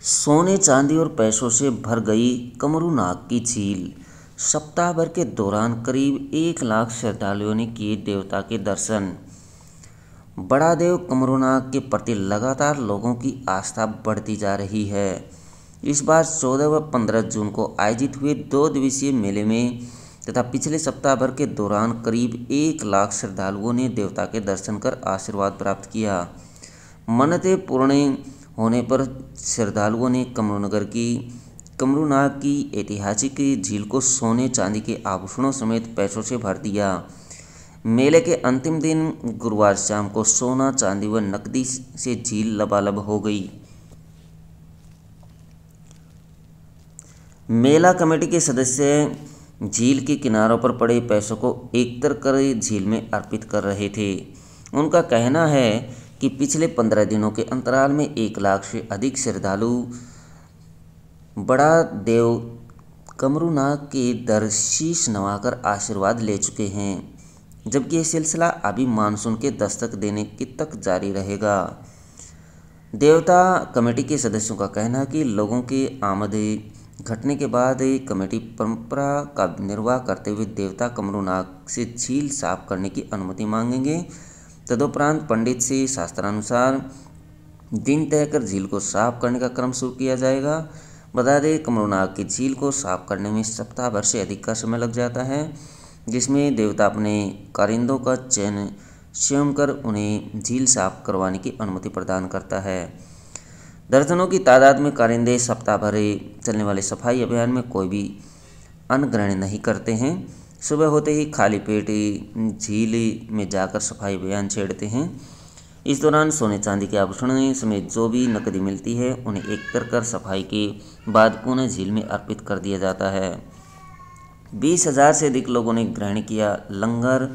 सोने, चांदी और पैसों से भर गई कमरूनाग की झील। सप्ताह भर के दौरान करीब एक लाख श्रद्धालुओं ने किए देवता के दर्शन। बड़ा देव कमरूनाग के प्रति लगातार लोगों की आस्था बढ़ती जा रही है। इस बार 14 व 15 जून को आयोजित हुए दो दिवसीय मेले में तथा पिछले सप्ताह भर के दौरान करीब एक लाख श्रद्धालुओं ने देवता के दर्शन कर आशीर्वाद प्राप्त किया। मन्नतें पूर्ण होने पर श्रद्धालुओं ने कमरूनगर की कमरूनाग की ऐतिहासिक झील को सोने चांदी के आभूषणों समेत पैसों से भर दिया। मेले के अंतिम दिन गुरुवार शाम को सोना चांदी व नकदी से झील लबालब हो गई। मेला कमेटी के सदस्य झील के किनारों पर पड़े पैसों को एकत्र कर झील में अर्पित कर रहे थे। उनका कहना है कि पिछले पंद्रह दिनों के अंतराल में एक लाख से अधिक श्रद्धालु बड़ा देव कमरूनाग के दर शीश नवाकर आशीर्वाद ले चुके हैं, जबकि यह सिलसिला अभी मानसून के दस्तक देने की तक जारी रहेगा। देवता कमेटी के सदस्यों का कहना है कि लोगों के आमद घटने के बाद कमेटी परंपरा का निर्वाह करते हुए देवता कमरूनाग से झील साफ़ करने की अनुमति मांगेंगे। तदुपरांत पंडित से शास्त्रानुसार, दिन तय कर झील को साफ़ करने का क्रम शुरू किया जाएगा। बता दें कमलनाग की झील को साफ़ करने में सप्ताह भर से अधिक का समय लग जाता है, जिसमें देवता अपने कारिंदों का चयन स्वयं कर उन्हें झील साफ़ करवाने की अनुमति प्रदान करता है। दर्जनों की तादाद में कारिंदे सप्ताह भर चलने वाले सफ़ाई अभियान में कोई भी अन्न ग्रहण नहीं करते हैं। सुबह होते ही खाली पेट झील में जाकर सफ़ाई अभियान छेड़ते हैं। इस दौरान सोने चांदी के आभूषण समेत जो भी नकदी मिलती है, उन्हें एक कर कर सफ़ाई के बाद पुनः झील में अर्पित कर दिया जाता है। बीस हज़ार से अधिक लोगों ने ग्रहण किया लंगर।